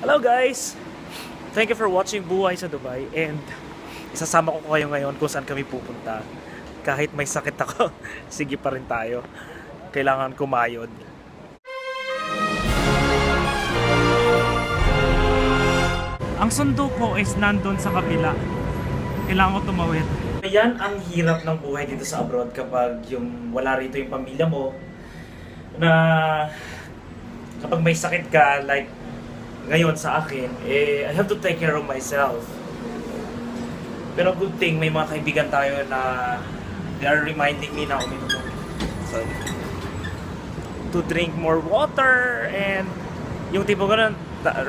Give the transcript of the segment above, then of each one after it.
Hello guys! Thank you for watching Buhay sa Dubai and isasama ko kayo ngayon kung saan kami pupunta. Kahit may sakit ako, sige pa rin tayo. Kailangan kumayod. Ang sundo ko is nandun sa kabila. Kailangan ko tumawid. Yan ang hirap ng buhay dito sa abroad kapag yung wala rito yung pamilya mo na kapag may sakit ka like ngayon sa akin, eh, I have to take care of myself. Pero good thing, may mga kaibigan tayo na they are reminding me na uminom sorry, to drink more water and yung tipo ko na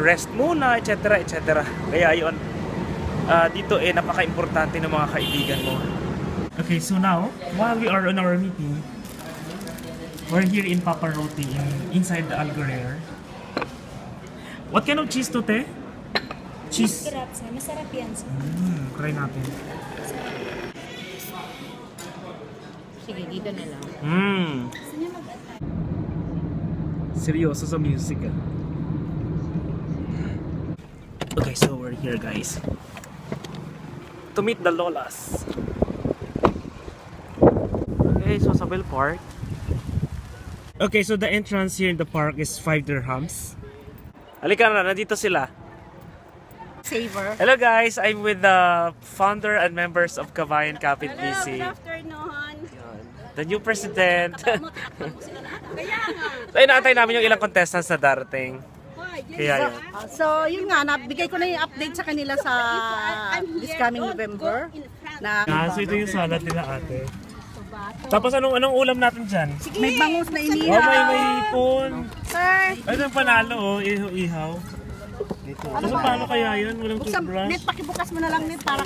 rest muna, etc. etc. Kaya yun, ah, dito eh napaka-importante ng mga kaibigan mo. Okay, so now, while we are on our meeting, we're here in Paparotti, in, inside the Algorer. What kind of cheese to, te? Cheese. Masarap sir. Masarap yan sir. Hmm, try natin. Sige, dito na lang. Hmm. Gusto niya mag-atay. Seryoso sa music ah. Okay, so we're here guys. To meet the Lolas. Okay, so sa Bell Park. Okay, so the entrance here in the park is 5 dirhams. Halika na, nandito sila. Savor. Hello guys, I'm with the founder and members of Kabayan Kapit BC. afternoon. The new president. Kaya nga. so, inaantay namin yung ilang contestants na darating. Kaya yun. So, yun nga, nabigay ko na yung update sa kanila sa this coming November. Na Ah, so ito yung salad nila ate. Tapos anong anong ulam natin dyan? may bangus na Oh, inihaw. may may ipon. Sir, Ay, yung panalo oh, ihaw. ihaw. Ano so, paano kaya yun? Walang buksan, toothbrush? net, pakibukas mo na lang net para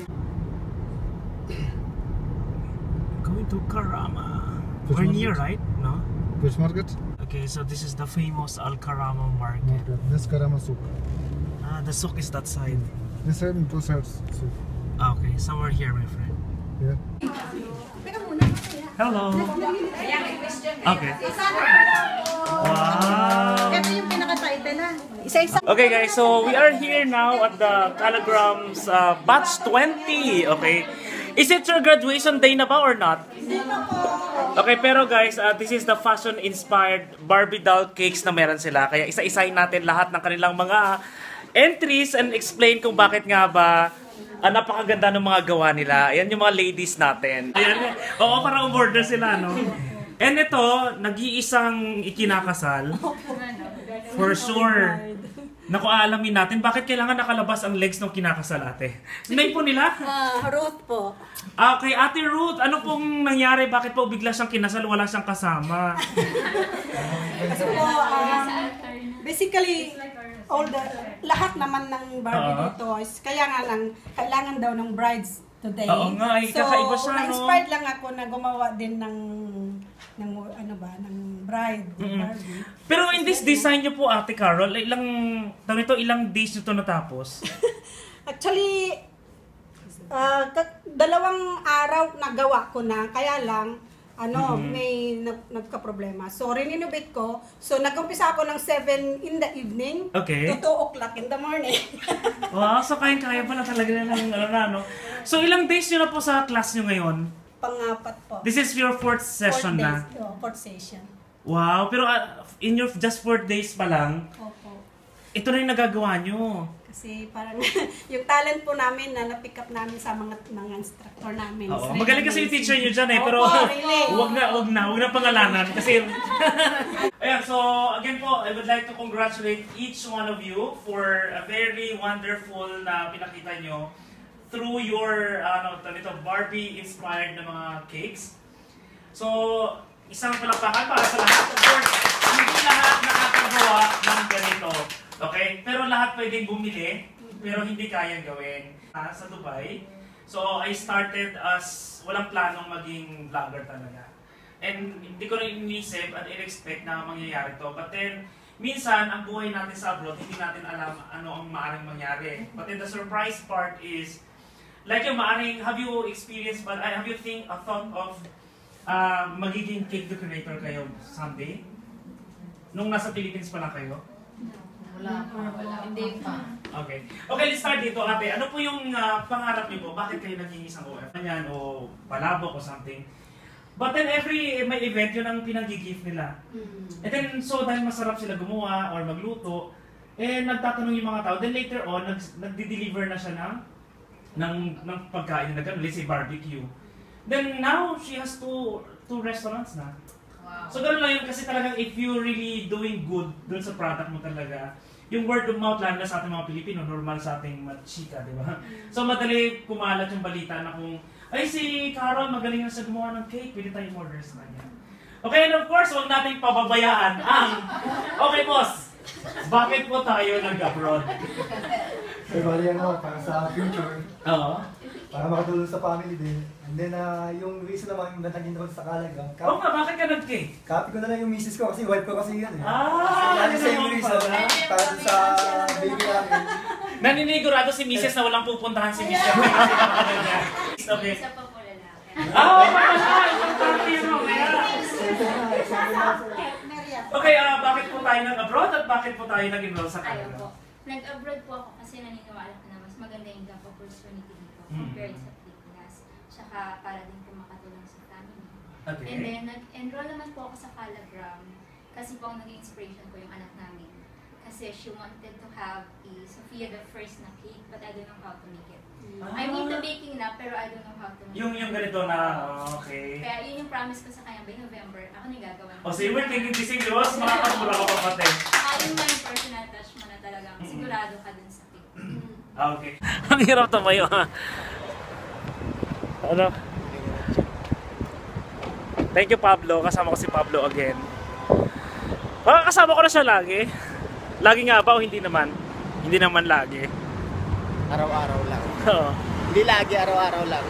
Going to Karama. We're near, right? No? Which market? Okay, so this is the famous Al Karama market. This Karama soup. Ah, the souk is that side. This side and two sides. Ah, okay, somewhere here, my friend. Yeah. Hello. Okay. Wow. Ito yung pinaka-title na. Isa-isa. Okay guys, so we are here now at the Calagrams uh, batch 20. Okay. Is it your graduation day na ba or not? Okay, pero guys, uh, this is the fashion-inspired Barbie doll cakes na meron sila. Kaya isa-isahin natin lahat ng kanilang mga entries and explain kung bakit nga ba ah, napakaganda ng mga gawa nila. Ayan yung mga ladies natin. Ayan, oo, para umorder sila, no? And ito, nag-iisang ikinakasal. For sure. Naku, aalamin natin, bakit kailangan nakalabas ang legs ng kinakasal ate? Sinay po nila? Ah, Ruth po. Ah, kay Ate Ruth, ano pong nangyari? Bakit po bigla siyang kinasal, wala siyang kasama? Kasi po, um, basically, all the, lahat naman ng Barbie Oo. dito is, kaya nga lang, kailangan daw ng brides today. Oo nga, eh, so, kakaiba siya, no? na-inspired lang ako na gumawa din ng, ng ano ba, ng bride, Mm-mm. Barbie. Pero in this design niyo po, Ate Carol, ilang, tawag nito, ilang days niyo to natapos? Actually, ka- dalawang araw nagawa ko na, kaya lang, ano, Mm-hmm. may nag- nagka-problema. So, rinenovate ko. So, nag-umpisa ako ng 7 in the evening Okay. to 2 o'clock in the morning. Wow, so kayang-kaya pala talaga na ng ano na, no? So ilang days niyo na po sa class niyo ngayon? Pangapat po. This is your fourth session fourth na. days, oh, fourth session. Wow, pero uh, in your just four days pa lang, Opo. ito na yung nagagawa niyo. Kasi parang yung talent po namin na na-pick up namin sa mga mga instructor namin. Oo, It's magaling kasi yung really teacher niyo dyan eh, pero Opo, really. wag na, wag na, wag na pangalanan kasi Ayan, so again po, I would like to congratulate each one of you for a very wonderful na pinakita nyo through your ano to nito Barbie inspired na mga cakes. So, isang palakpakan para sa lahat. Of course, hindi lahat nakakagawa ng ganito. Okay? Pero lahat pwedeng bumili, pero hindi kayang gawin. Ah, sa Dubai, so I started as walang planong maging vlogger talaga. And hindi ko rin inisip at in-expect na mangyayari to. But then, minsan, ang buhay natin sa abroad, hindi natin alam ano ang maaaring mangyari. But then the surprise part is, like yung maaaring, have you experienced, but have you think, a thought of ah, magiging cake decorator kayo someday? Nung nasa Philippines pa lang kayo? Wala pa. Wala Hindi pa. Okay. Okay, let's start dito, ate. Ano po yung ah, pangarap niyo po? Bakit kayo naging isang OF? Yan, o palabok o something. But then every may event, yun ang pinag-gift nila. And then, so dahil masarap sila gumawa or magluto, eh nagtatanong yung mga tao. Then later on, nag, nagdi-deliver na siya ng, ng, ng pagkain na gano'n, let's say barbecue. Then now, she has two, two restaurants na. Wow. So gano'n lang yun kasi talagang if you really doing good dun sa product mo talaga, yung word of mouth lalo na sa ating mga Pilipino, normal sa ating chika, di ba? So madali kumalat yung balita na kung, ay si Carol magaling na sa gumawa ng cake, pwede tayong order sa kanya. Okay, and of course, huwag nating pababayaan ang, okay boss, bakit po tayo nag-abroad? Eh, bali ano, para sa future, Oo. para makatulong sa family din. And then, ah, yung reason naman na naging doon sa Kalaga, Oo copy, nga, bakit ka nag-cake? copy ko na lang yung misis ko kasi wife ko kasi yun eh. Ah, ano sa yung naman reason, pala? para dun sa baby namin. Naninigurado si Mrs. na walang pupuntahan si Mrs. Okay. Isa pa po lalaki. Ah, oh, pala! Importante yun mamaya. Okay, ah bakit po tayo nag-abroad at bakit po tayo nag-enroll sa Ayaw Canada? po. Nag-abroad po ako kasi naniniwala ko na mas maganda yung job opportunity dito Mm. compared sa Pilipinas. Tsaka para din po makatulong sa family. Okay. And then, nag-enroll naman po ako sa Calagram kasi po ang naging inspiration ko yung anak namin. Kasi she wanted to have a Sophia the first na cake but I don't know how to make it. I'm into baking na pero I don't know how to make Ah. Yung yung ganito na, okay. Kaya yun yung promise ko sa kanya by November. Ako na gagawa. O so you were thinking the same, di ba? Mas makakamura ka pa pati. Ah, yun na yung personal touch mo na talagang sigurado ka dun sa cake. Ah, okay. Ang hirap tumayo, ha? Ano? Thank you, Pablo. Kasama ko si Pablo again. Ah, kasama ko na siya lagi. Lagi nga ba o hindi naman? Hindi naman lagi. Araw-araw lang. Oo. Hindi lagi araw-araw lang.